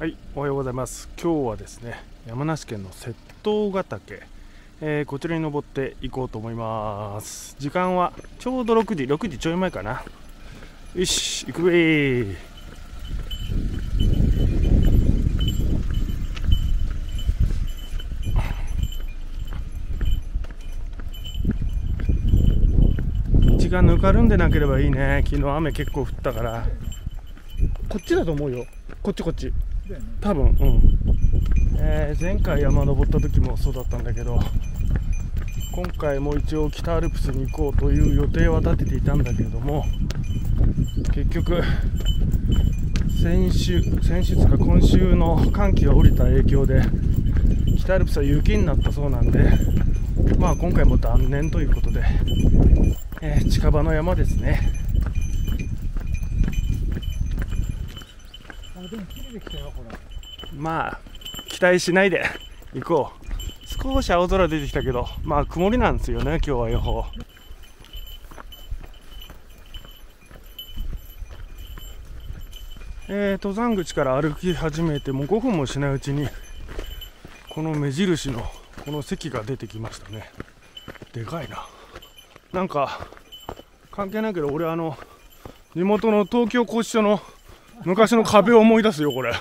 はい、おはようございます。今日はですね、山梨県の窃盗ヶ岳、えーこちらに登っていこうと思います。時間はちょうど6時、6時ちょい前かな。よし、行くべー。道がぬかるんでなければいいね。昨日雨結構降ったから。こっちだと思うよ。こっちこっち。多分うん、えー前回山登った時もそうだったんだけど今回も一応北アルプスに行こうという予定は立てていたんだけれども結局先週先週か今週の寒気が降りた影響で北アルプスは雪になったそうなんでまあ今回も断念ということで、えー近場の山ですね。あでも綺麗できたよこれ。まあ期待しないで行こう。少し青空出てきたけどまあ曇りなんですよね今日は予報。えー、登山口から歩き始めてもう5分もしないうちにこの目印のこの席が出てきましたね。でかいな。なんか関係ないけど俺あの地元の東京拘置所の昔の壁を思い出すよこれ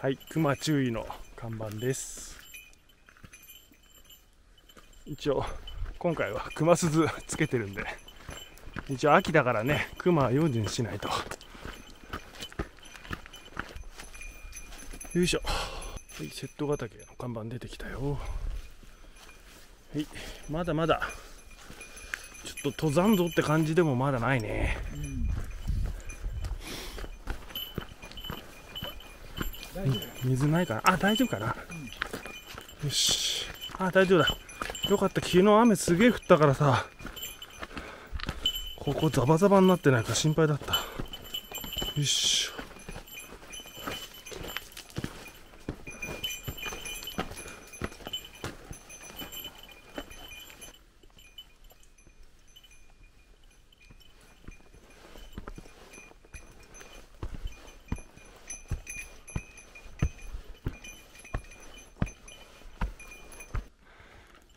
はい、熊注意の看板です。一応、今回は熊鈴つけてるんで、一応秋だからね、熊は用心しないと。よいしょ。はい、瀬戸ヶ岳の看板出てきたよ。はい、まだまだ、ちょっと登山道って感じでもまだないね。大丈水ないかなあ大丈夫かな、よし。あ大丈夫だ。よかった。昨日雨すげえ降ったからさ。ここザバザバになってないか心配だった。よいし。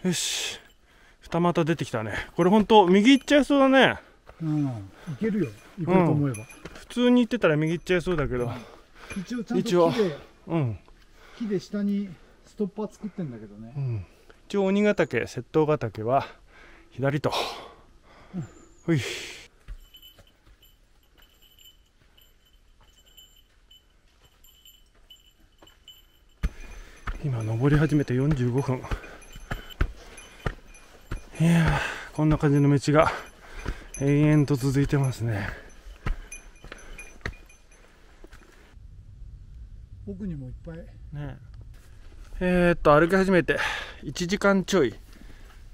よし。二股出てきたね。これほんと右行っちゃいそうだね。夫うん。いけるよ。行こうと思えば、普通に行ってたら右行っちゃいそうだけど。一応ちゃん一応。と木でうん、木で下にストッパー作ってんだけどね。うん、一応鬼ヶ岳窃盗ヶ岳は左と。ほい。今登り始めて45分いやーこんな感じの道が延々と続いてますね。奥にもいっぱい。ね。えー、っと歩き始めて1時間ちょい。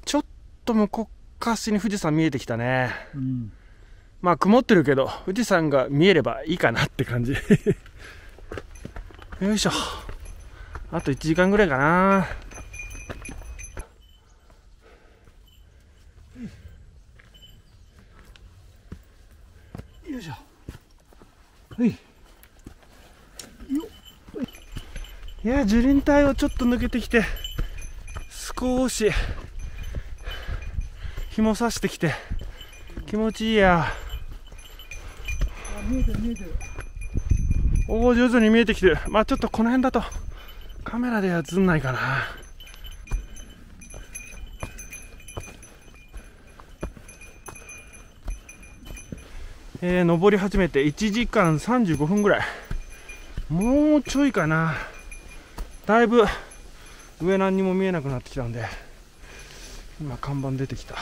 ちょっと向こうかしに富士山見えてきたね。うん。まあ曇ってるけど富士山が見えればいいかなって感じ。よいしょ。あと1時間ぐらいかなよいしょ。はい。いや樹林帯をちょっと抜けてきて少し日も差してきて気持ちいいや。あ見えてる見えてる。おお徐々に見えてきてる。まあちょっとこの辺だとカメラでは映んないかなえー、登り始めて1時間35分ぐらい。もうちょいかな。だいぶ上何にも見えなくなってきたんで今看板出てきた。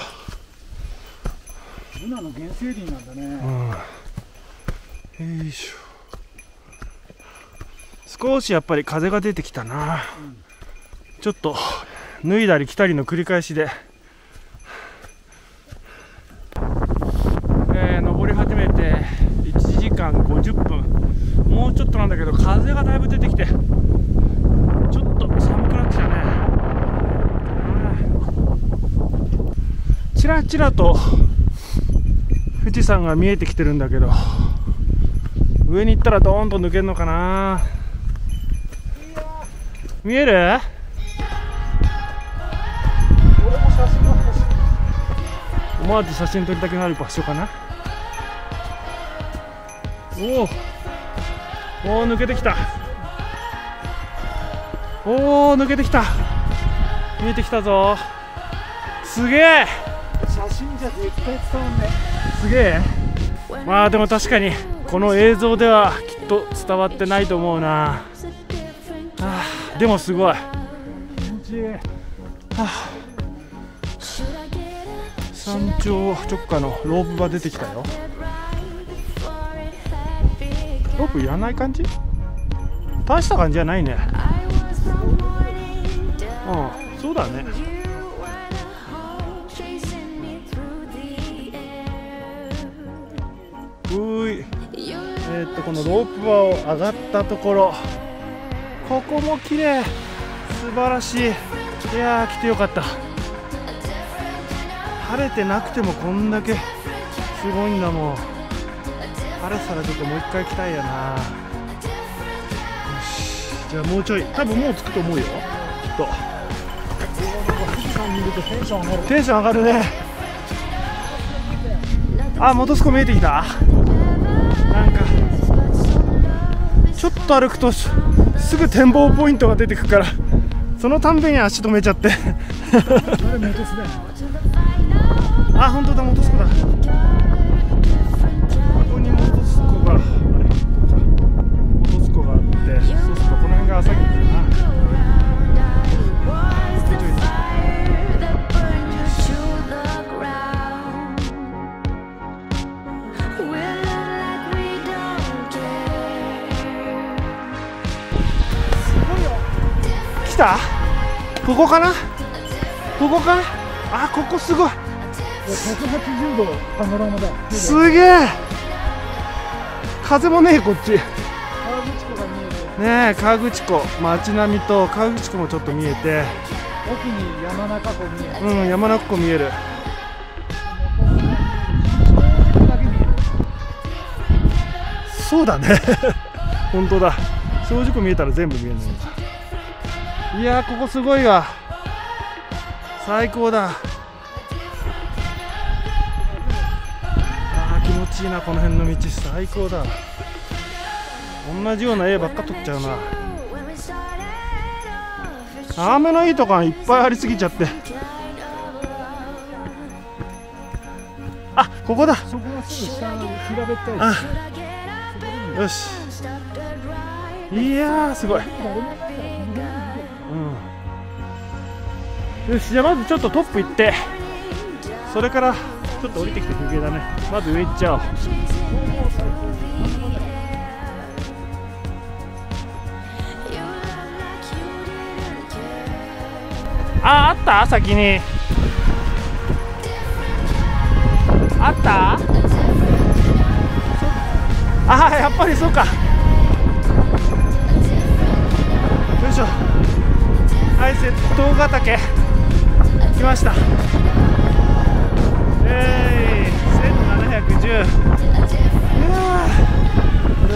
ブナの原生林なんだね、うん。よいしょ。少しやっぱり風が出てきたな、ちょっと脱いだり着たりの繰り返しで、えー登り始めて1時間50分。もうちょっとなんだけど風がだいぶ出てきてちょっと寒くなってきたね。ちらちらと富士山が見えてきてるんだけど上に行ったらドーンと抜けるのかな。見える。思わず写真撮りたくなる場所かなおお抜けてきた。おお抜けてきた。見えてきたぞ。すげえ。写真じゃ絶対伝わんねすげえ。まあでも確かにこの映像ではきっと伝わってないと思うな、はあ、でもすごい、は気持ちいいあ、山頂直下のロープが出てきたよロープいらない感じ大した感じじゃないね。うんそうだね。うい。えーっとこのロープ場を上がったところ。ここも綺麗。素晴らしい。いや来てよかった。晴れてなくてもこんだけすごいんだもん。晴れてたらちょっともう一回来たいやな。よし。じゃあもうちょい。多分もう着くと思うよ。きっと。テンション上がる。ね。あ元栖湖見えてきた。なんかちょっと歩くとすすぐ展望ポイントが出てくからそのたんびに足止めちゃって。あ本当だ元栖湖だた？ここかな？ここか？なあここすごい。180度パノラマだ。すげえ。風もねえこっち。河口湖が見えてねえ河口湖。街並みと河口湖もちょっと見えて。奥に山中湖見えてうん山中湖見える。だけ見える。そうだね。本当だ。正直見えたら全部見えるのかいやーここすごいわ。最高だ。あー気持ちいいなこの辺の道最高だ。同じような絵ばっか撮っちゃうな。雨のいいとこがいっぱいありすぎちゃって。あここだ。そこがすぐ下平べったいあそこで見えるよし。いやーすごい、よしじゃあまずちょっとトップ行って。それからちょっと降りてきて休憩だね。まず上行っちゃおう。ああった？先に。あった？ああやっぱりそうか。よいしょ。はい瀬戸ヶ岳。来ました。えい1710いやこれ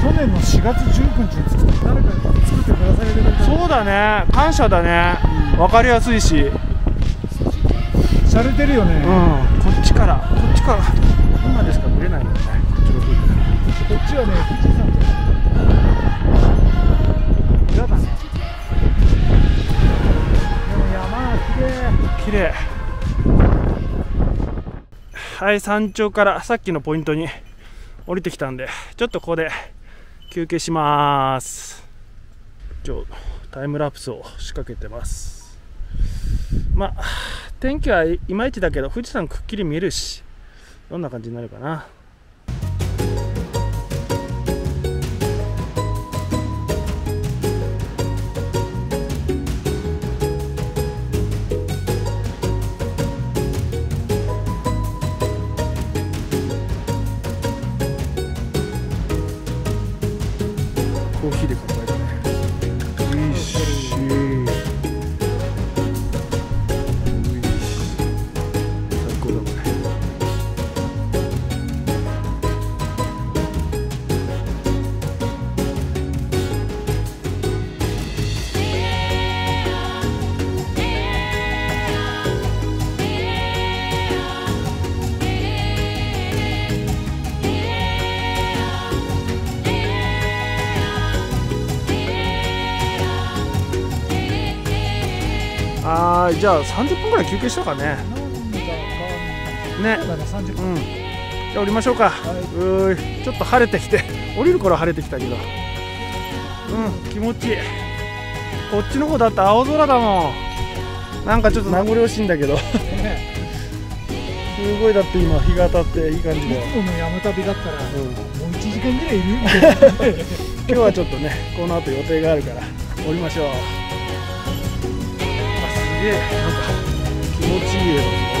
去年の4月19日に作った誰かに作ってくださいるーそうだね。感謝だね。わかりやすいし。うんしゃれてるよね、こっちから。こっちから。今でしか見れないもんね。こっちはね綺麗。はい山頂からさっきのポイントに降りてきたんでちょっとここで休憩します。一応タイムラプスを仕掛けてます。まあ天気はいまいちだけど富士山くっきり見えるしどんな感じになるかな。あじゃあ30分ぐらい休憩しようかね。ね。そうだね30分うん。じゃあ降りましょうか、はうーい。ちょっと晴れてきて。降りる頃は晴れてきたけど。うん気持ちいい。こっちの方だって青空だもん。なんかちょっと名残惜しいんだけど。すねごいだって今日が当たっていい感じいだよ、つもの山旅だったらうん、もう1時間ぐらいいるみたいな。今日はちょっとねこの後予定があるから降りましょうげえなんか気持ちいい絵だぞ